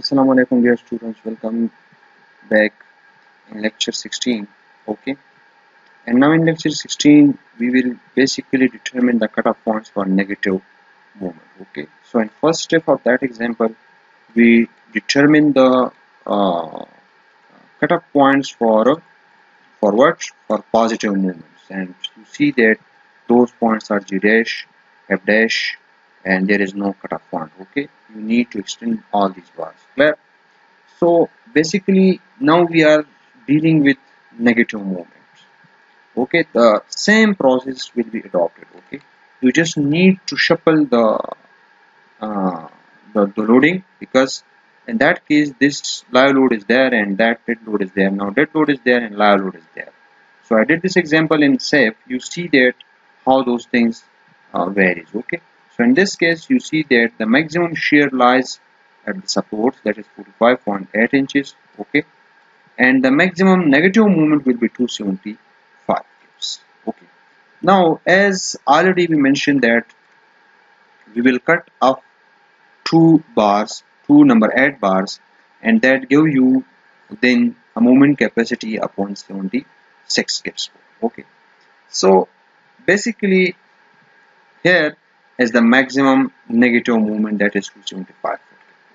Assalamu alaikum dear students. Welcome back in lecture 16 okay? And now in lecture 16 we will basically determine the cutoff points for negative movement okay? So in first step of that example we determine the uh, cutoff points for for what? For positive movements. And you see that those points are g dash f dash and there is no cutoff point okay? You need to extend all these bars clear? So basically now we are dealing with negative movements okay? The same process will be adopted okay? You just need to shuffle the uh, the, the loading because in that case this live load is there and that dead load is there. Now dead load is there and live load is there. So I did this example in SAFE. You see that how those things uh, varies okay so in this case you see that the maximum shear lies at the support that is 45.8 inches okay? And the maximum negative movement will be 275 kips okay? Now as already we mentioned that we will cut off two bars two number 8 bars and that give you then a moment capacity upon 76 kips okay? So basically here is the maximum negative movement that is 275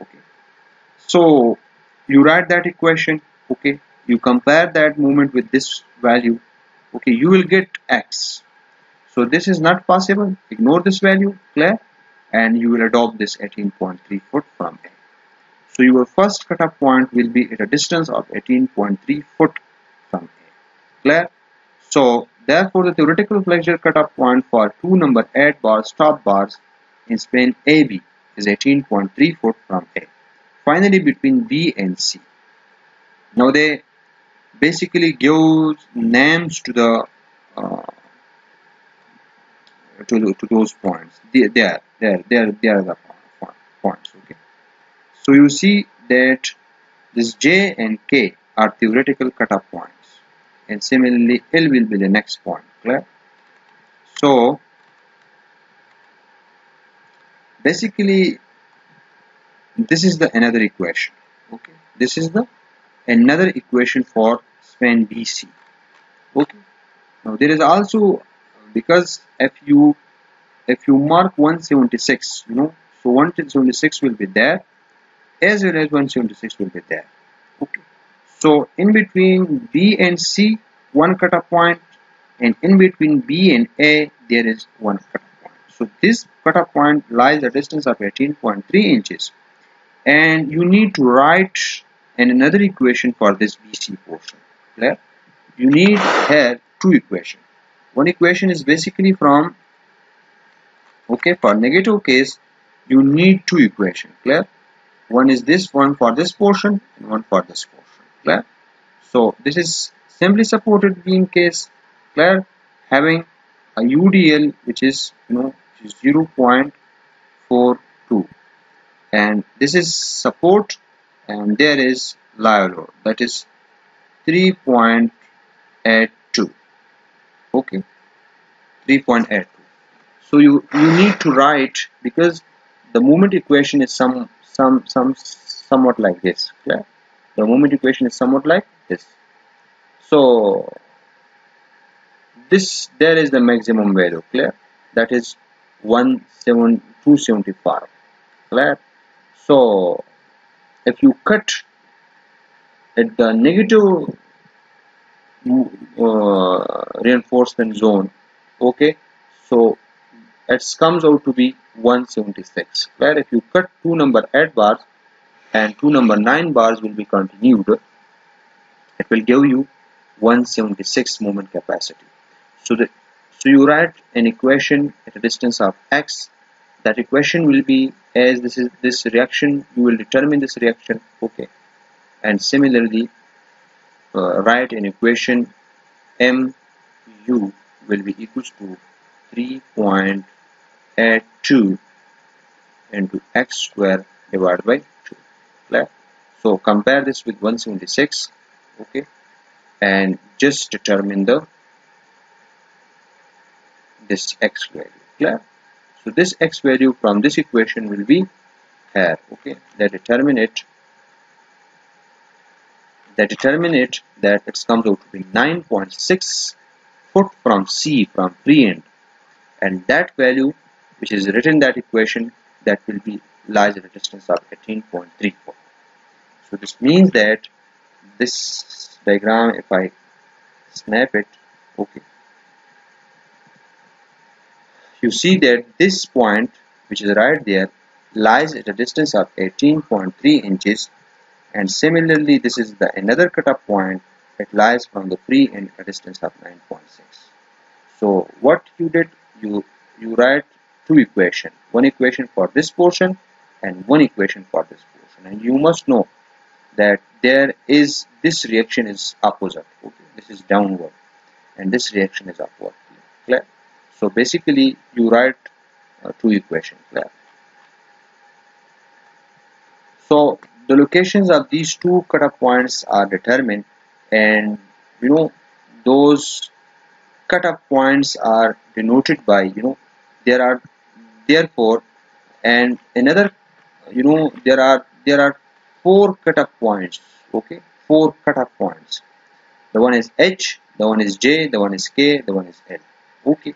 okay. So you write that equation okay. You compare that movement with this value okay. You will get x. So this is not possible. Ignore this value clear? And you will adopt this 18.3 foot from A. So your first cutoff point will be at a distance of 18.3 foot from A. Clear so Therefore, the theoretical flexure cutoff point for two number 8 bar stop bars in span AB is 18.3 foot from A. Finally, between B and C. Now they basically give names to the uh, to, to those points. They, there, there, there, there are the points. Okay. So you see that this J and K are theoretical cutoff points and similarly L will be the next point clear? So basically this is the another equation okay? This is the another equation for span BC okay? Now there is also because if you if you mark 176 you know so 176 will be there as well as 176 will be there okay so in between B and C, one cutoff point, and in between B and A, there is one cutoff point. So this cutoff point lies a distance of 18.3 inches. And you need to write another equation for this BC portion. Clear? You need here two equations. One equation is basically from, okay, for negative case, you need two equations. Clear? One is this one for this portion and one for this portion clear so this is simply supported beam case. Clear having a UDL which is you know 0.42 and this is support and there is live load. That is 3.82 okay. 3.82 so you you need to write because the moment equation is some some some somewhat like this. Clear the moment equation is somewhat like this. So this there is the maximum value clear? That is 17275 clear? So if you cut at the negative uh, reinforcement zone okay? So it comes out to be 176 where if you cut two number 8 bars and two number 9 bars will be continued. It will give you 176 moment capacity. So the so you write an equation at a distance of x. That equation will be as this is this reaction you will determine this reaction okay. And similarly uh, write an equation mu will be equals to 3.82 into x square divided by so compare this with 176 okay and just determine the this x value clear? So this x value from this equation will be here okay? That determine it they determine it that it comes out to be 9.6 foot from C from pre-end and that value which is written that equation that will be lies at a distance of 18.34 so this means that this diagram if I snap it okay. You see that this point which is right there lies at a distance of 18.3 inches. And similarly this is the another cutoff point it lies from the pre end a distance of 9.6 so what you did you you write two equation one equation for this portion and one equation for this portion. And you must know that there is this reaction is opposite. Okay this is downward and this reaction is upward. Clear? So basically you write uh, two equations clear so the locations of these two cutoff points are determined and you know those cutoff points are denoted by you know there are therefore and another you know there are there are four cutoff points okay four cutoff points the one is H the one is J the one is K the one is L okay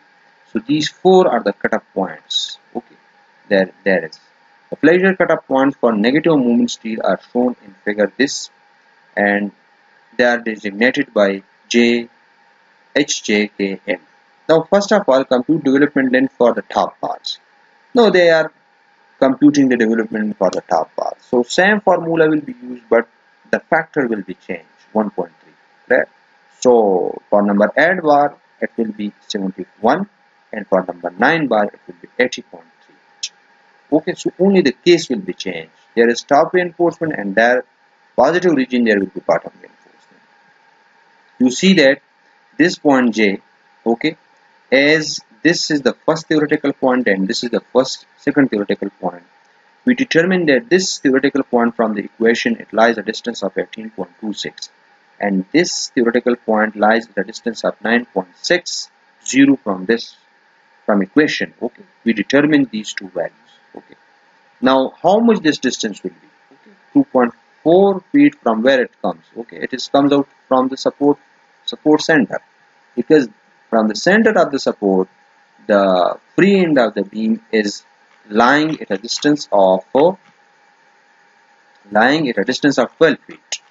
so these four are the cutoff points okay there there is the flexure cutoff points for negative movement steel are shown in figure this and they are designated by J, H, J, K, M. Now first of all compute development length for the top bars. Now they are computing the development for the top bar. So same formula will be used but the factor will be changed 1.3 right? So for number 8 bar it will be 71 and for number 9 bar it will be 80.3 okay so only the case will be changed. There is top reinforcement and there positive region there will be bottom reinforcement. You see that this point j okay as this is the first theoretical point and this is the first second theoretical point we determine that this theoretical point from the equation it lies a distance of 18.26 and this theoretical point lies at a distance of 9.60 from this from equation okay? We determine these two values okay? Now how much this distance will be? okay 2.4 feet from where it comes okay? It is comes out from the support support center. Because from the center of the support the free end of the beam is lying at a distance of uh, lying at a distance of 12 feet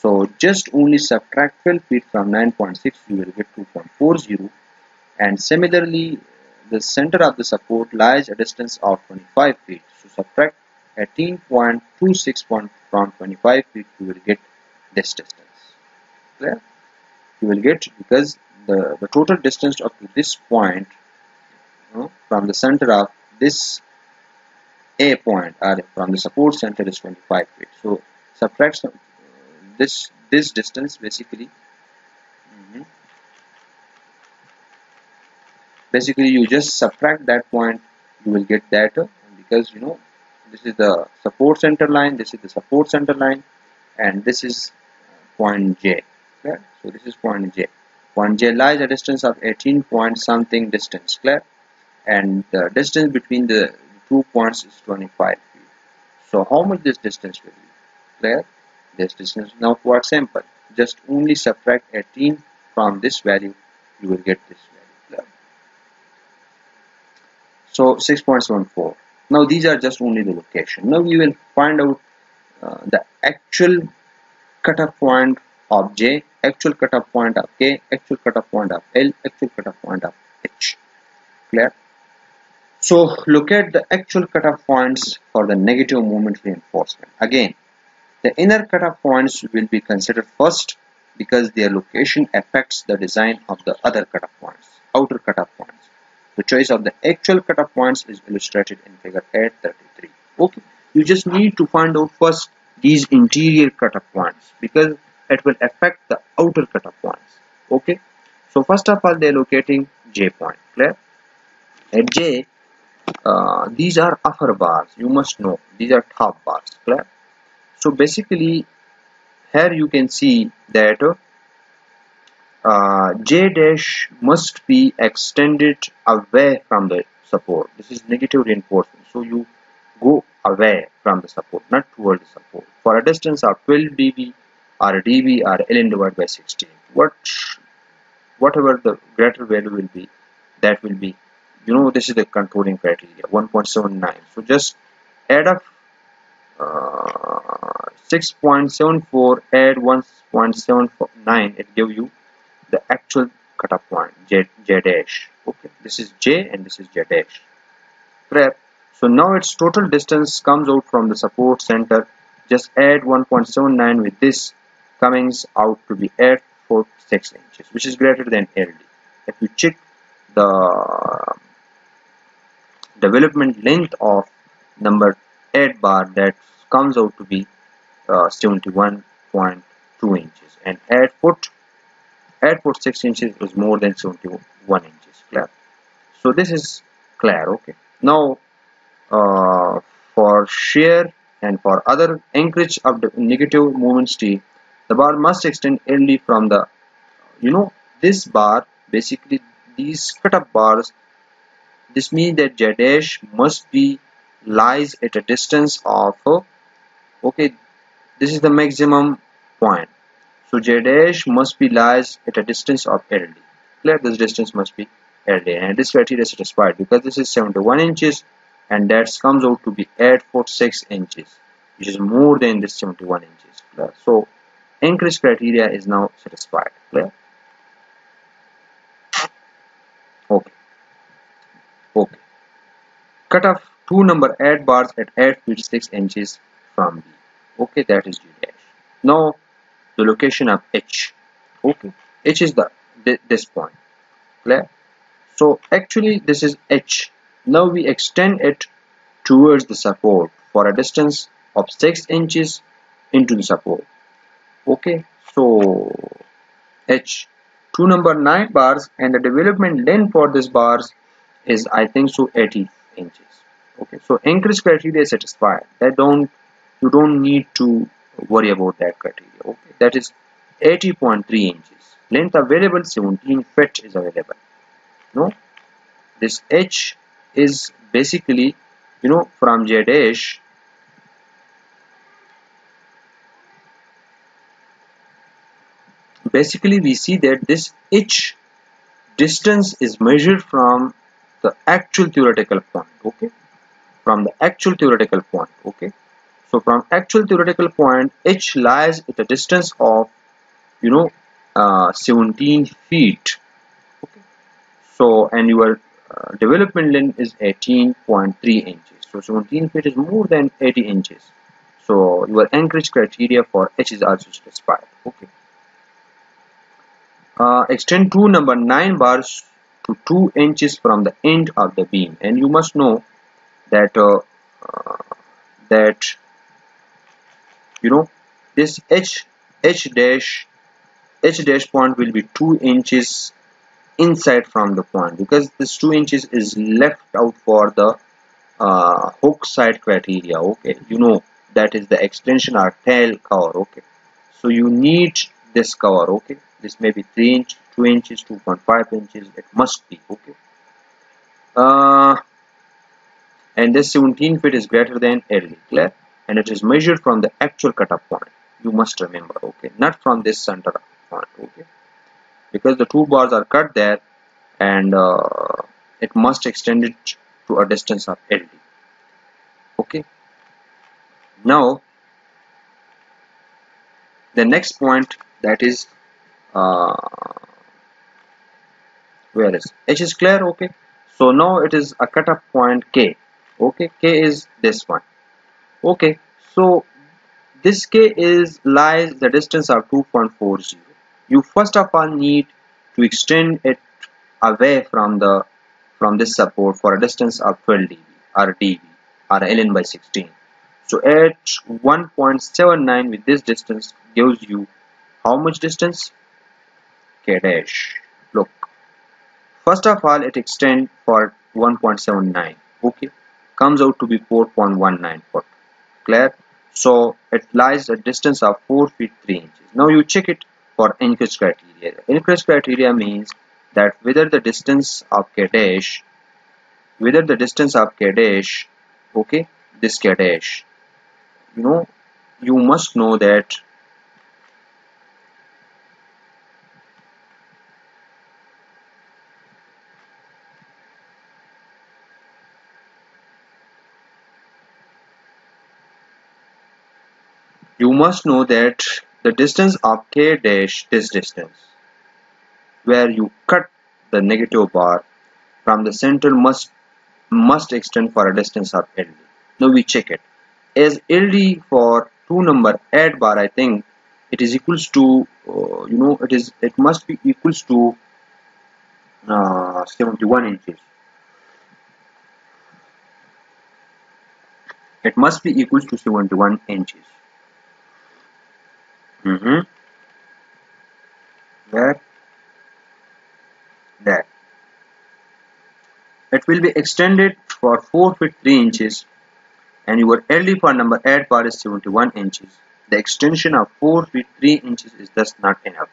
so just only subtract 12 feet from 9.6 you will get 2.40 and similarly the center of the support lies a distance of 25 feet. So subtract 18.26 from 25 feet, you will get this distance. Clear? You will get because the, the total distance up to this point you know, from the center of this A point or from the support center is 25 feet. So subtract some, this this distance basically basically you just subtract that point you will get that uh, because you know this is the support center line this is the support center line and this is point J clear? So this is point J. Point J lies a distance of 18 point something distance clear and the distance between the two points is 25 feet. So how much this distance will be? Clear? This distance now for example just only subtract 18 from this value you will get this value. Clear? so 6.74 now these are just only the location. Now we will find out uh, the actual cutoff point of J actual cutoff point of K actual cutoff point of L actual cutoff point of H. Clear so look at the actual cutoff points for the negative moment reinforcement again the inner cutoff points will be considered first because their location affects the design of the other cutoff points outer cutoff points the choice of the actual cutoff points is illustrated in figure 833. Okay, you just need to find out first these interior cutoff points because it will affect the outer cutoff points. Okay, so first of all, they're locating J point. Clear? At J, uh, these are upper bars. You must know these are top bars. Clear? So basically, here you can see that uh, J dash must be extended away from the support. This is negative reinforcement. So you go away from the support, not toward the support. For a distance of 12 dB, or dB or ln divided by 16 what whatever the greater value will be that will be you know this is the controlling criteria 1.79 so just add up uh, 6.74 add 1.79 it give you the actual cutoff point j, j dash. Okay this is j and this is j dash. Prep. So now its total distance comes out from the support center. Just add 1.79 with this comings out to be 846 inches which is greater than LD if you check the development length of number 8 bar that comes out to be uh, 71.2 inches. And 8 foot 8 foot 6 inches is more than 71 inches clear? So this is clear okay. Now uh, for shear and for other anchorage of the negative moment T, the bar must extend only from the you know this bar basically these cut up bars this means that j dash must be lies at a distance of okay this is the maximum point. So j dash must be lies at a distance of LD clear? This distance must be LD and this criteria is satisfied because this is 71 inches and that comes out to be 846 inches which is more than this 71 inches. Clear? So anchorage criteria is now satisfied. Clear? Okay okay. Cut off two number 8 bars at 8 feet 6 inches from B. Okay that is G dash. Now the location of H. Okay H is the this point. Clear? So actually this is H. Now we extend it towards the support for a distance of 6 inches into the support. Okay, so H. 2 number 9 bars and the development length for this bars is I think so 80 inches. Okay, so anchorage criteria is satisfied. That don't you don't need to worry about that criteria. Okay, that is 80.3 inches. Length available 17 feet is available. No, this H is basically you know from J dash basically we see that this H distance is measured from the actual theoretical point okay? From the actual theoretical point okay? So from actual theoretical point H lies at a distance of you know uh, 17 feet okay? So and your uh, development length is 18.3 inches. So 17 feet is more than 80 inches. So your anchorage criteria for H is also specified okay? Uh, extend two number 9 bars to 2 inches from the end of the beam. And you must know that uh, uh, that you know this H H dash H dash point will be 2 inches inside from the point because this 2 inches is left out for the uh, hook side criteria. Okay. You know that is the extension or tail cover. Okay. So you need this cover. Okay. This may be 3 inch 2 inches 2.5 inches it must be okay. Uh, and this 17 feet is greater than LD clear and it is measured from the actual cutoff point. You must remember okay not from this center point okay. Because the two bars are cut there and uh, it must extend it to a distance of LD okay. Now the next point that is uh, where is H is clear okay? So now it is a cutoff point K okay? K is this one okay? So this K is lies the distance of 2.40 you first of all need to extend it away from the from this support for a distance of 12 dB or dB or ln by 16 so at 1.79 with this distance gives you how much distance? K dash first of all it extend for 1.79 okay. Comes out to be 4.19 foot. Clear? So it lies a distance of 4 feet 3 inches. Now you check it for anchorage criteria. Anchorage criteria means that whether the distance of K dash, whether the distance of K dash, okay, this K dash, you know, you must know that must know that the distance of k dash this distance where you cut the negative bar from the center must must extend for a distance of LD. Now we check it. As LD for two number add bar I think it is equals to uh, you know it is it must be equals to uh, 71 inches it must be equals to 71 inches mm -hmm. that that it will be extended for 4 feet 3 inches and your LD for number add bar is 71 inches the extension of 4 feet 3 inches is thus not enough.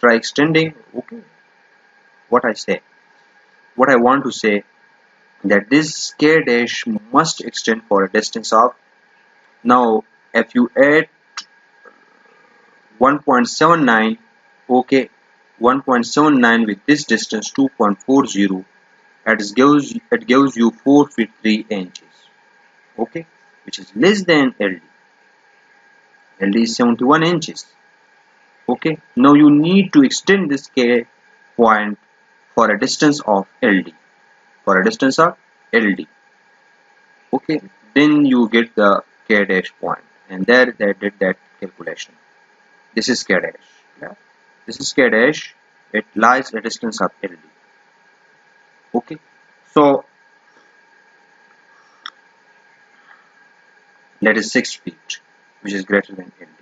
Try extending, okay, what I say. What I want to say that this k dash must extend for a distance of now if you add 1.79 okay 1.79 with this distance 2.40 it gives it gives you 4 feet 3 inches okay which is less than LD LD is 71 inches okay. Now you need to extend this K point for a distance of LD for a distance of LD okay. Then you get the K dash point and there they did that calculation this is K dash. yeah? this is K dash. it lies a distance of LD okay so that is 6 feet which is greater than LD.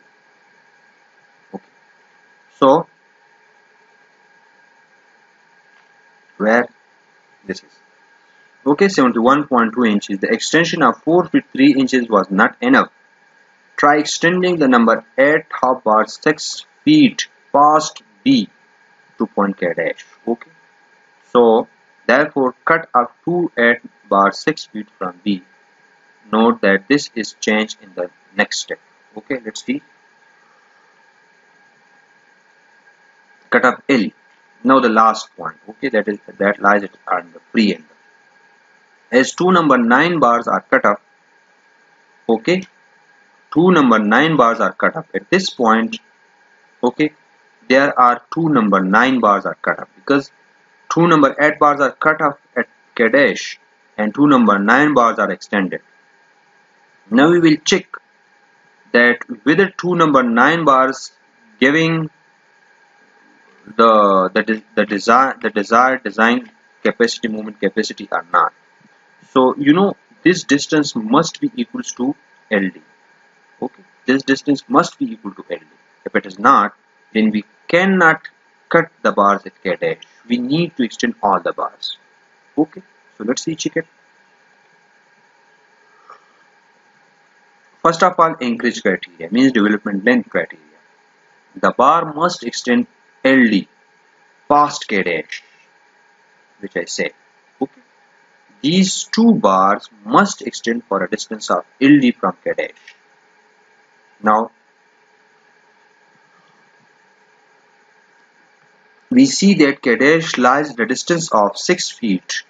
Okay. So where this is okay 71.2 inches the extension of 4 feet 3 inches was not enough try extending the number 8 half bar 6 feet past B to point K dash okay? So therefore cut up 2 8 bar 6 feet from B. Note that this is changed in the next step okay? Let's see. Cut up L. Now the last point okay? That is that lies at the free end as two number 9 bars are cut up okay two number 9 bars are cut up at this point okay? There are two number 9 bars are cut up because two number 8 bars are cut off at K dash and two number 9 bars are extended. Now we will check that whether two number 9 bars giving the the, the desire the desired design capacity movement capacity or not. So you know this distance must be equals to LD okay this distance must be equal to LD if it is not then we cannot cut the bars at K we need to extend all the bars okay so let's see check it First of all, anchorage criteria means development length criteria. The bar must extend LD past K which I said. Okay. These two bars must extend for a distance of LD from K. Now, we see that K dash lies at a distance of 6 feet.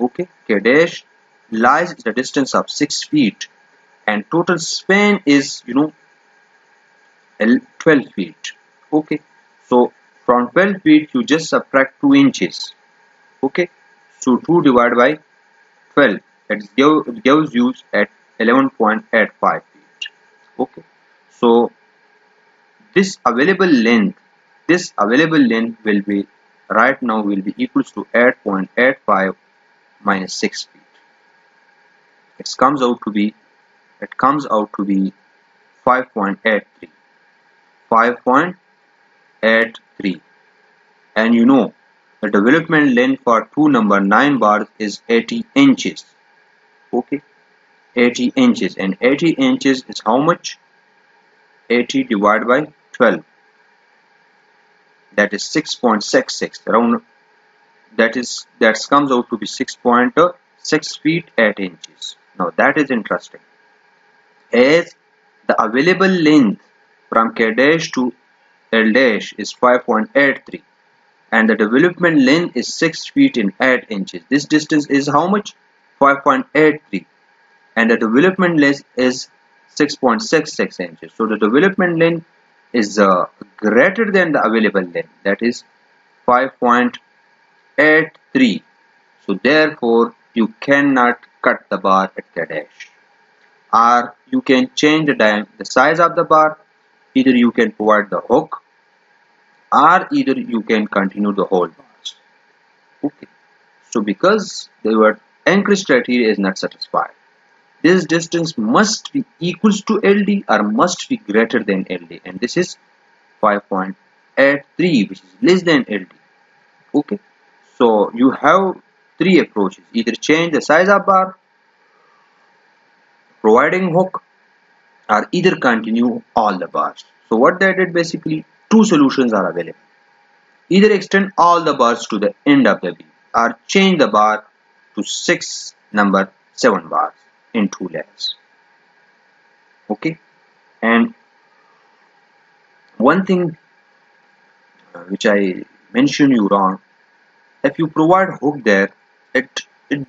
Okay, K dash lies at a distance of 6 feet. And total span is you know 12 feet. Okay? So from 12 feet you just subtract 2 inches. Okay? So 2 divided by 12 it, gives you at 11.85 feet. Okay so this available length this available length will be right now will be equals to 8.85 minus 6 feet. It comes out to be it comes out to be 5.83 5.83 and you know the development length for two number 9 bars is 80 inches. Okay? 80 inches. And 80 inches is how much 80 divided by 12 that is 6.66 around that is that comes out to be 6.6 feet 8 inches. Now that is interesting. As the available length from K dash to L dash is 5.83 and the development length is 6 feet in 8 inches. This distance is how much? 5.83 and the development length is 6.66 inches. So the development length is uh, greater than the available length. That is 5.83 so therefore you cannot cut the bar at the dash. Or you can change the, the size of the bar. Either you can provide the hook or either you can continue the whole bars. Okay. So because the anchorage criteria is not satisfied this distance must be equals to LD or must be greater than LD and this is 5.83 which is less than LD okay? So you have three approaches. Either change the size of bar providing hook or either continue all the bars. So what they did basically two solutions are available. Either extend all the bars to the end of the beam or change the bar to 6 number 7 bars in two layers. Okay? And one thing uh, which I mentioned you wrong if you provide hook there it, it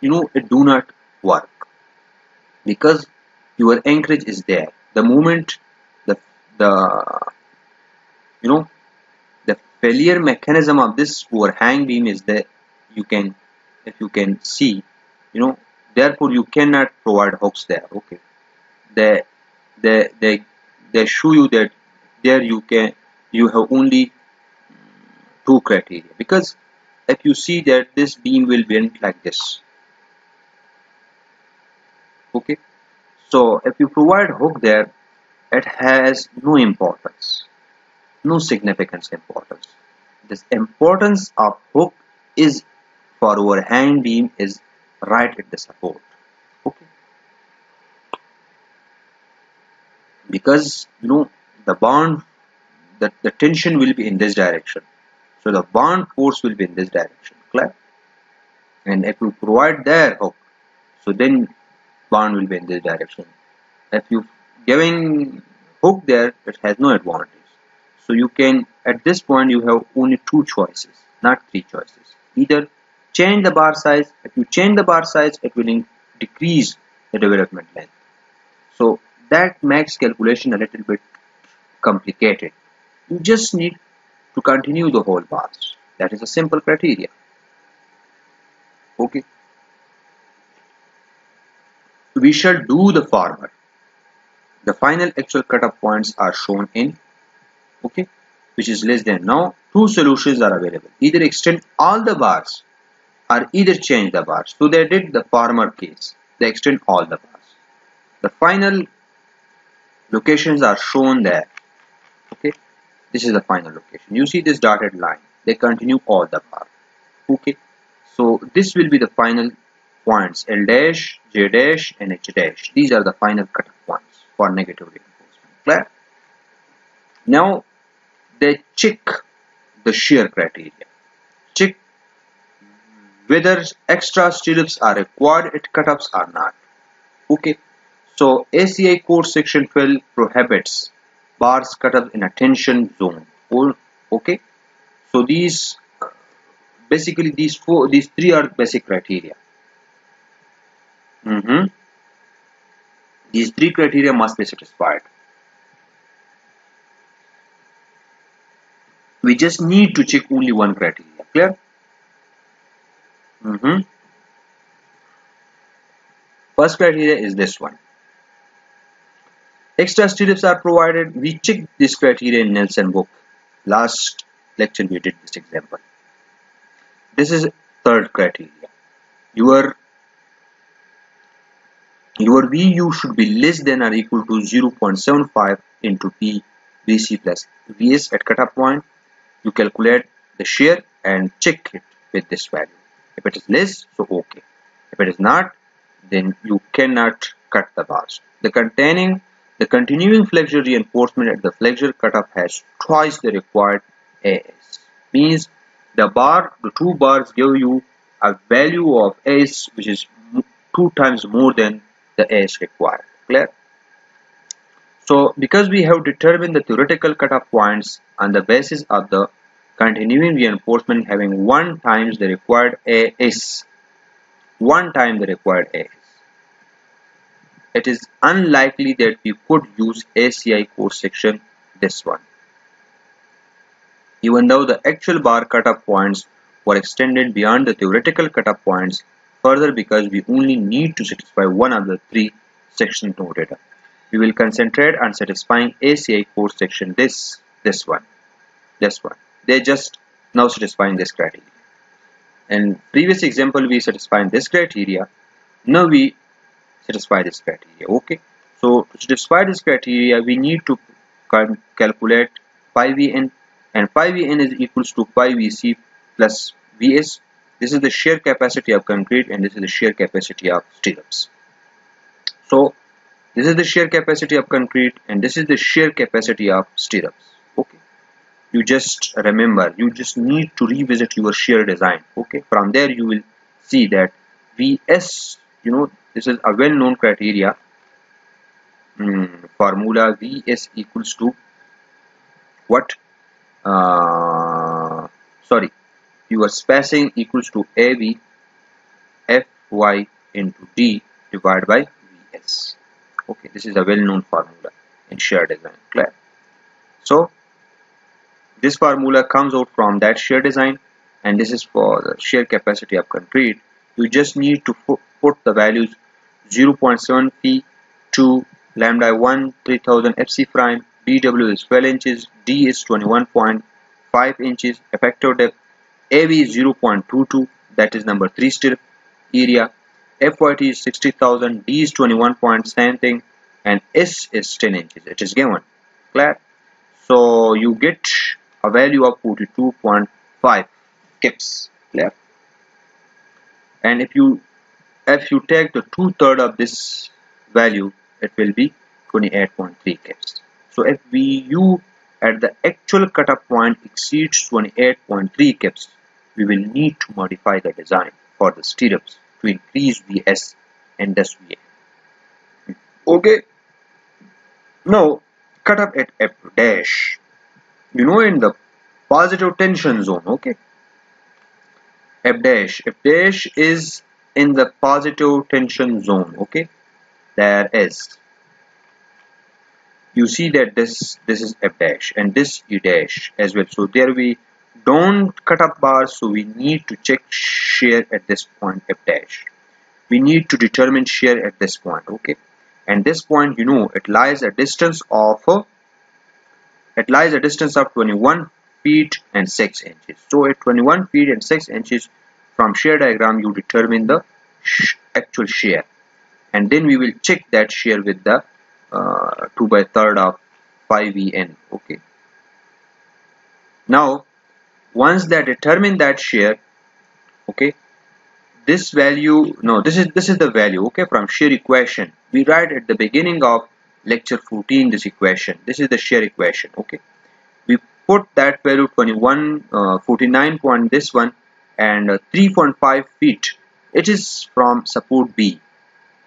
you know it do not work. Because your anchorage is there. The moment the the you know the failure mechanism of this overhang beam is there you can if you can see you know therefore you cannot provide hooks there. Okay. They they they they show you that there you can you have only two criteria. Because if you see that this beam will bend like this. Okay. So if you provide hook there it has no importance. No significance importance. This importance of hook is for overhang beam is right at the support. Okay. Because you know the bond the, the tension will be in this direction. So the bond force will be in this direction. Clear? And if you provide there hook so then bond will be in this direction. If you giving hook there it has no advantage. So you can at this point you have only two choices not three choices. Either change the bar size if you change the bar size it will decrease the development length. So that makes calculation a little bit complicated. You just need to continue the whole bars. That is a simple criteria. Okay? We shall do the former. The final actual cutoff points are shown in okay which is less than now. Two solutions are available. Either extend all the bars or either change the bars. So they did the former case. They extend all the bars. The final locations are shown there. Okay. This is the final location. You see this dotted line. They continue all the bars. Okay. So this will be the final points L dash, J dash and H dash. These are the final cutoff points for negative reinforcement. Clear? Now they check the shear criteria. Check whether extra stirrups are required at cutoffs or not. Okay, so ACI code section 12 prohibits bars cutoff in a tension zone. Okay, so these basically these four these three are basic criteria. Mm -hmm. These three criteria must be satisfied. We just need to check only one criteria. Clear? Mm -hmm. First criteria is this one. Extra stirrups are provided. We checked this criteria in Nilson book. Last lecture we did this example. This is third criteria. Your your VU should be less than or equal to 0.75 into P VC plus VS at cutoff point. You calculate the shear and check it with this value if it is less so okay. If it is not then you cannot cut the bars. The containing the continuing flexure reinforcement at the flexure cutoff has twice the required AS means the bar the two bars give you a value of AS which is two times more than the AS required. Clear? So because we have determined the theoretical cutoff points on the basis of the continuing reinforcement having 1 times the required AS 1 time the required AS it is unlikely that we could use ACI code section this one. Even though the actual bar cutoff points were extended beyond the theoretical cutoff points further because we only need to satisfy one of the three sections noted. We will concentrate on satisfying ACI code section this this one this one they just now satisfying this criteria. In previous example we satisfying this criteria. Now we satisfy this criteria okay? So to satisfy this criteria we need to calculate pi vn and pi vn is equals to pi vc plus vs this is the shear capacity of concrete and this is the shear capacity of stirrups. So this is the shear capacity of concrete and this is the shear capacity of stirrups you just remember you just need to revisit your shear design okay? From there you will see that vs you know this is a well-known criteria. Mm, formula vs equals to what? Uh, sorry your spacing equals to ab fy into d divided by vs okay this is a well-known formula in shear design clear? So this formula comes out from that shear design and this is for the shear capacity of concrete. You just need to put the values 0.7 p to lambda 1 3000 fc prime bw is 12 inches d is 21.5 inches effective depth av is 0.22 that is number 3 stirrup area. Fyt is 60000 d is 21 same thing and s is 10 inches it is given. Clear? So you get a value of 42.5 kips clear? And if you if you take the two-third of this value it will be 28.3 kips. So if VU at the actual cutoff point exceeds 28.3 kips we will need to modify the design for the stirrups to increase VS and thus VA okay. Now cut up at F dash you know in the positive tension zone okay? F dash. F dash is in the positive tension zone okay? There is. You see that this this is f dash and this e dash as well. So there we don't cut up bars so we need to check shear at this point f dash. We need to determine shear at this point okay? And this point you know it lies a distance of it lies a distance of 21 feet and 6 inches. So at 21 feet and 6 inches from shear diagram you determine the sh actual shear. And then we will check that shear with the uh, 2 by third of 5vn okay. Now once they determine that shear okay this value no this is this is the value okay from shear equation. We write at the beginning of lecture 14 this equation. This is the shear equation okay? We put that value 21 uh, 49 point this one and uh, 3.5 feet. It is from support B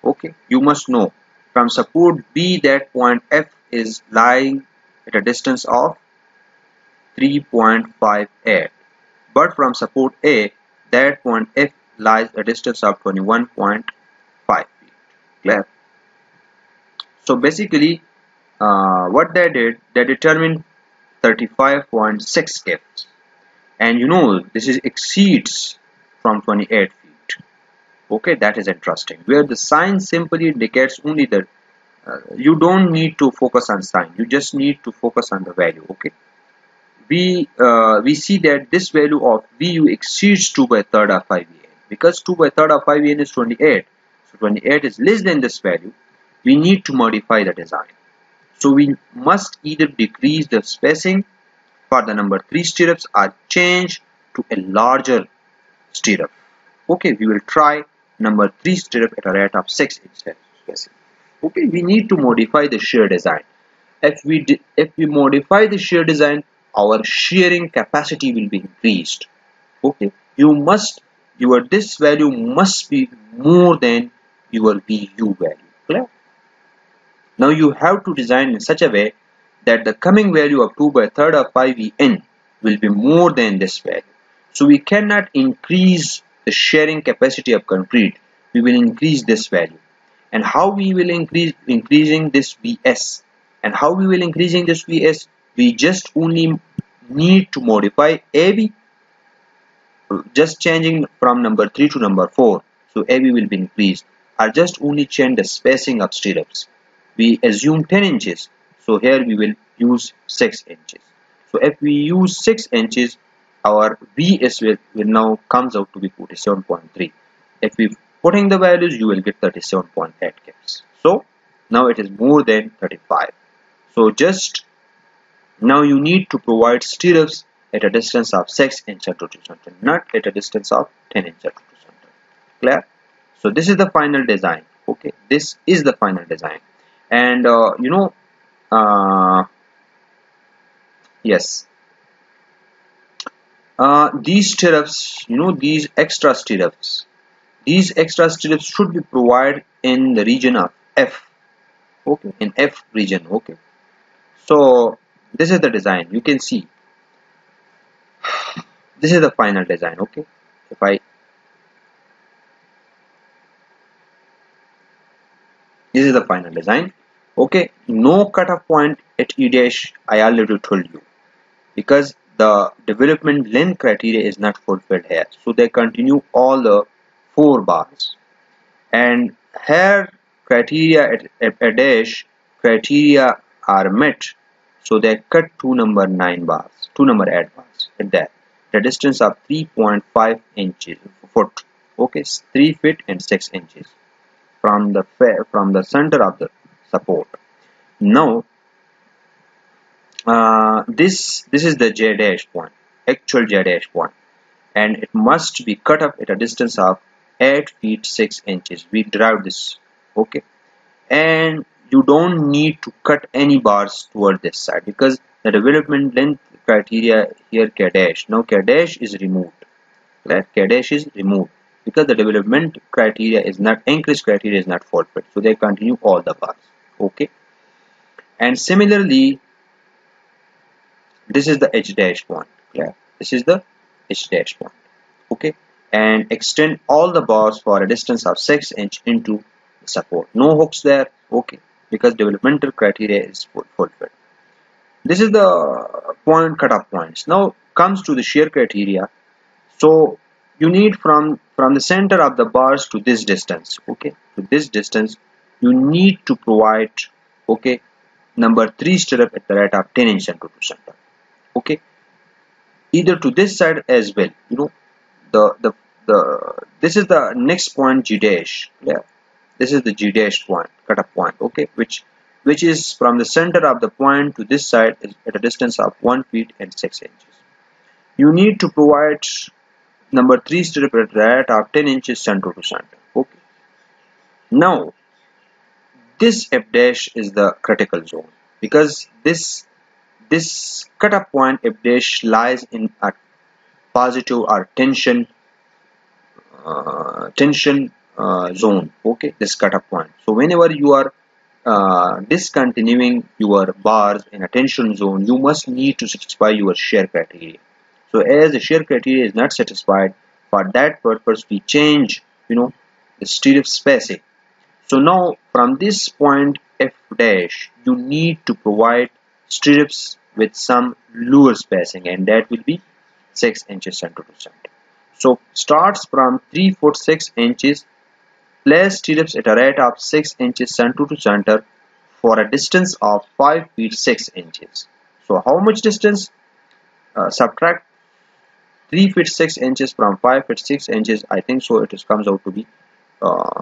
okay? You must know from support B that point F is lying at a distance of 3.58 but from support A that point F lies a distance of 21.5 feet. Clear so basically uh, what they did they determined 35.6 kips and you know this is exceeds from 28 feet. Okay that is interesting. Where the sign simply indicates only that uh, you don't need to focus on sign. You just need to focus on the value okay? We uh, we see that this value of VU exceeds 2 by third of 5VN because 2 by third of 5VN is 28 so 28 is less than this value we need to modify the design. So we must either decrease the spacing for the number 3 stirrups or change to a larger stirrup. Okay we will try number 3 stirrup at a rate of 6 inches okay we need to modify the shear design. If we if we modify the shear design our shearing capacity will be increased. Okay you must your this value must be more than your VU value. Clear now you have to design in such a way that the coming value of 2 by third of 5En will be more than this value. So we cannot increase the sharing capacity of concrete. We will increase this value. and how we will increase increasing this vs and how we will increasing this vs we just only need to modify ab just changing from number 3 to number 4 so ab will be increased or just only change the spacing of stirrups we assume 10 inches. So here we will use 6 inches. So if we use 6 inches our vs will, will now comes out to be 47.3 if we putting the values you will get 37.8 kips so now it is more than 35 so just now you need to provide stirrups at a distance of 6 inch to center not at a distance of 10 inch to center clear? So this is the final design okay? This is the final design and uh, you know uh, yes. Uh, these stirrups you know these extra stirrups these extra stirrups should be provided in the region of F. Okay in F region okay. So this is the design you can see. This is the final design okay. If I this is the final design okay no cutoff point at E I already told you. Because the development length criteria is not fulfilled here. So they continue all the four bars. And here criteria at a criteria are met. So they cut two number 9 bars two number 8 bars. At that the distance of 3.5 inches foot. Okay 3 feet and 6 inches from the from the center of the support now uh, this this is the J dash point actual J dash point. And it must be cut up at a distance of 8 feet 6 inches. We derived this okay? And you don't need to cut any bars toward this side because the development length criteria here K dash. Now K dash is removed right? K dash is removed because the development criteria is not increase criteria is not fulfilled so they continue all the bars okay and similarly this is the H dash point. Yeah this is the H dash point. Okay? And extend all the bars for a distance of 6 inch into support. No hooks there. Okay? Because developmental criteria is fulfilled. This is the point cutoff points. Now comes to the shear criteria. So you need from from the center of the bars to this distance. Okay? To this distance you need to provide okay number 3 stirrup at the right of 10 inch center to center okay? Either to this side as well you know the the the this is the next point g dash yeah. This is the g dash point cutoff point okay? Which which is from the center of the point to this side is at a distance of 1 feet and 6 inches. You need to provide number 3 strip at rate of 10 inches center to center okay? Now this f dash is the critical zone because this this cutoff point f dash lies in a positive or tension uh, tension uh, zone. Okay this cutoff point. So whenever you are uh, discontinuing your bars in a tension zone you must need to satisfy your shear criteria. So as the shear criteria is not satisfied for that purpose we change you know the stirrup spacing so now from this point f dash you need to provide stirrups with some lower spacing and that will be 6 inches center to center so starts from 3 foot 6 inches. Place stirrups at a rate of 6 inches center to center for a distance of 5 feet 6 inches. So how much distance? Uh, subtract 3 feet 6 inches from 5 feet 6 inches. I think so it comes out to be uh,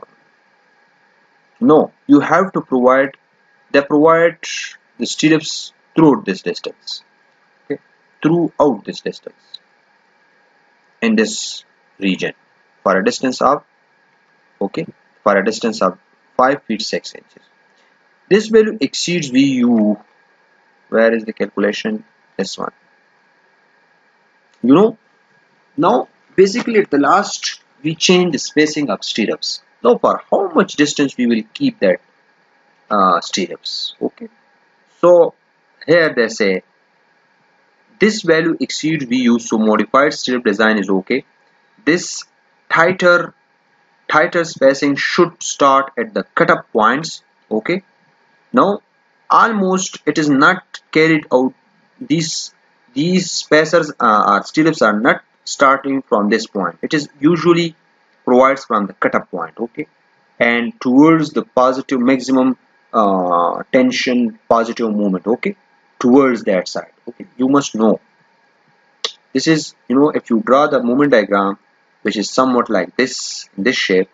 no you have to provide they provide the stirrups throughout this distance okay? Throughout this distance. In this region. For a distance of okay? For a distance of 5 feet 6 inches. This value exceeds VU where is the calculation? This one. You know? Now basically at the last we change the spacing of stirrups now for how much distance we will keep that uh, stirrups okay. So here they say this value exceeds VU so modified stirrup design is okay. This tighter tighter spacing should start at the cut-up points okay. Now almost it is not carried out. These these spacers uh, or stirrups are not starting from this point. It is usually provides from the cut-up point okay? And towards the positive maximum uh, tension positive moment okay? Towards that side okay? You must know. This is you know if you draw the moment diagram which is somewhat like this this shape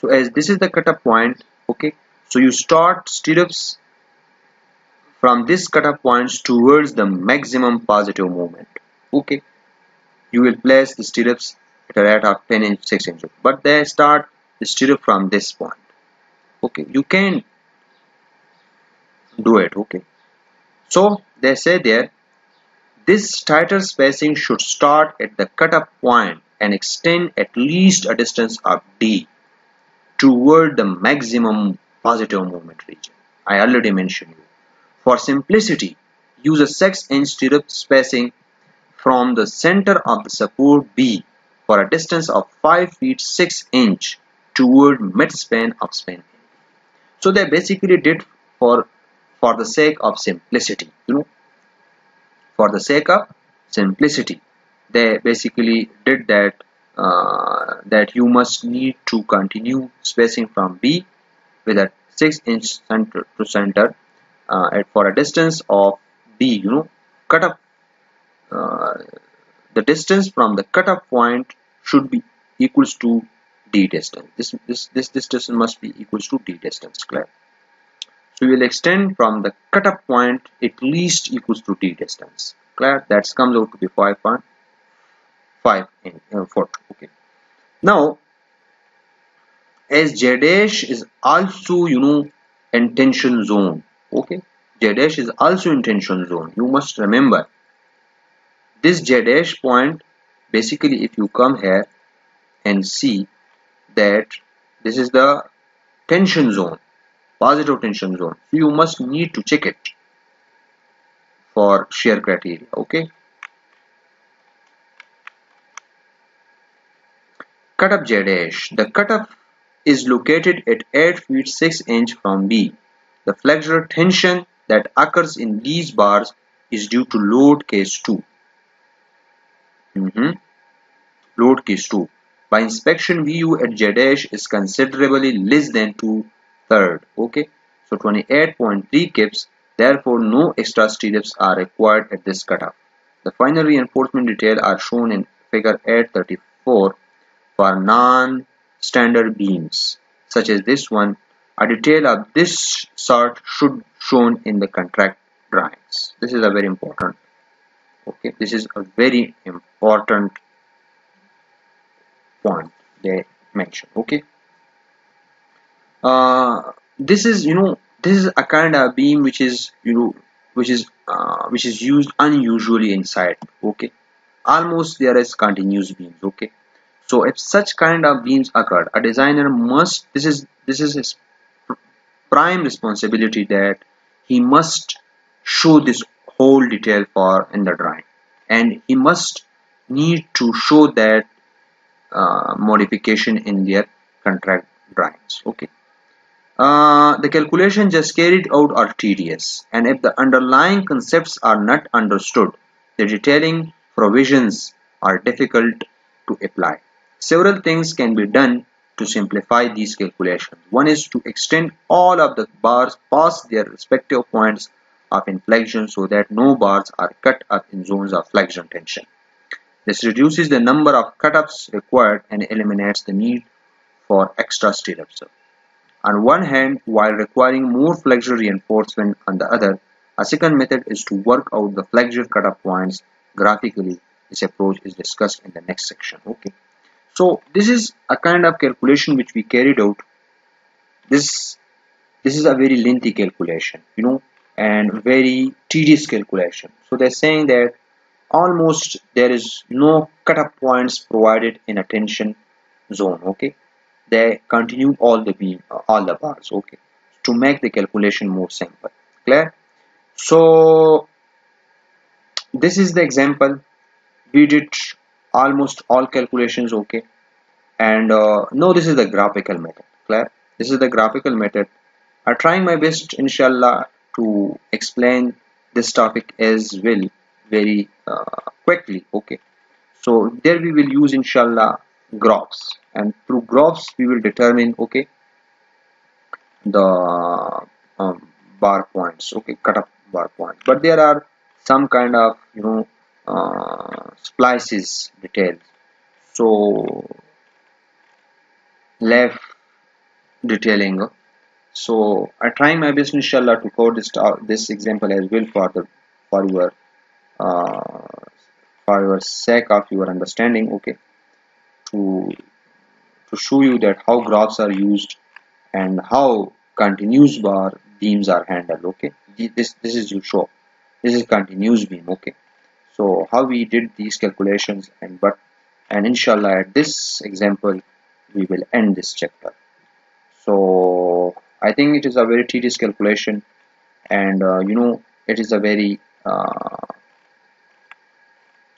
so as this is the cut-up point okay? So you start stirrups from this cut-up points towards the maximum positive moment okay? You will place the stirrups rate of 10 inch 6 inches but they start the stirrup from this point. Okay you can do it okay. So they say there this tighter spacing should start at the cut-up point and extend at least a distance of d toward the maximum positive movement region. I already mentioned you. For simplicity use a 6 inch stirrup spacing from the center of the support b for a distance of 5 feet 6 inch toward mid-span of span. So they basically did for for the sake of simplicity you know. For the sake of simplicity they basically did that uh, that you must need to continue spacing from B with a 6 inch center to center uh, at for a distance of B you know. Cut up uh, the distance from the cut up point should be equals to d distance. This this this, distance must be equals to d distance clear? So we will extend from the cutup point at least equals to d distance clear? That comes out to be 5.5 in uh, okay. Now as j dash is also you know in tension zone okay? J dash is also in tension zone. You must remember this j dash point basically if you come here and see that this is the tension zone positive tension zone. So you must need to check it for shear criteria okay? Cut up J dash the cutup is located at 8 feet 6 inch from B. The flexural tension that occurs in these bars is due to load case 2 mm -hmm. load case 2 by inspection VU at J dash is considerably less than 2 third. Okay, so 28.3 kips. Therefore, no extra stirrups are required at this cutoff. The final reinforcement detail are shown in figure 834 for non-standard beams such as this one. A detail of this sort should shown in the contract drawings. This is a very important. Okay, this is a very important point they mention okay? Uh, this is you know this is a kind of beam which is you know which is uh, which is used unusually inside okay? Almost there is continuous beams okay? So if such kind of beams occurred a designer must this is this is his prime responsibility that he must show this whole detail for in the drawing. And he must need to show that uh, modification in their contract drawings. Okay. Uh, the calculation just carried out are tedious and if the underlying concepts are not understood the detailing provisions are difficult to apply. Several things can be done to simplify these calculations. One is to extend all of the bars past their respective points of inflection so that no bars are cut up in zones of flexion tension this reduces the number of cut-ups required and eliminates the need for extra stirrups. On one hand, while requiring more flexure reinforcement on the other, a second method is to work out the flexure cut-up points graphically. This approach is discussed in the next section. Okay. So this is a kind of calculation which we carried out. This this is a very lengthy calculation, you know, and very tedious calculation. So they're saying that almost there is no cutup points provided in a tension zone okay? They continue all the beam all the bars okay? To make the calculation more simple clear? So this is the example. We did almost all calculations okay? And uh, no this is the graphical method clear? This is the graphical method. I'm trying my best inshallah to explain this topic as well very uh, quickly okay. So there we will use inshallah graphs and through graphs we will determine okay the um, bar points okay cut up bar points but there are some kind of you know uh, splices details so left detailing so I try my best inshallah to code this uh, this example as well for the for your uh, for your sake of your understanding okay to to show you that how graphs are used and how continuous bar beams are handled okay this this is you show. This is continuous beam okay. So how we did these calculations and but and inshallah at this example we will end this chapter. So I think it is a very tedious calculation and uh, you know it is a very uh,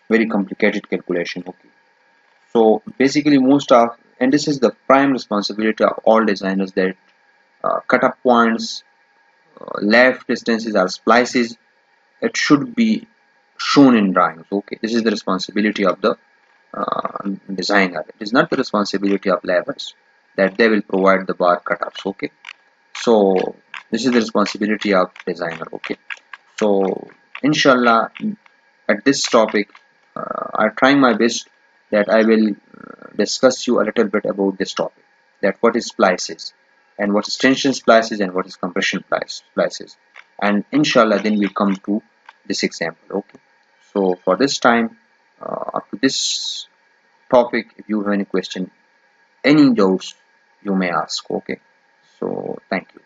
very complicated calculation okay? So basically most of and this is the prime responsibility of all designers that uh, cut up points uh, left distances are splices. It should be shown in drawings okay? This is the responsibility of the uh, designer. It is not the responsibility of laborers that they will provide the bar cutoffs okay? So this is the responsibility of designer okay? So inshallah at this topic uh, I'm trying my best that I will uh, discuss you a little bit about this topic that what is splices and what is tension splices and what is compression splices. And inshallah then we come to this example okay? So for this time uh, up to this topic if you have any question any doubts you may ask okay? So thank you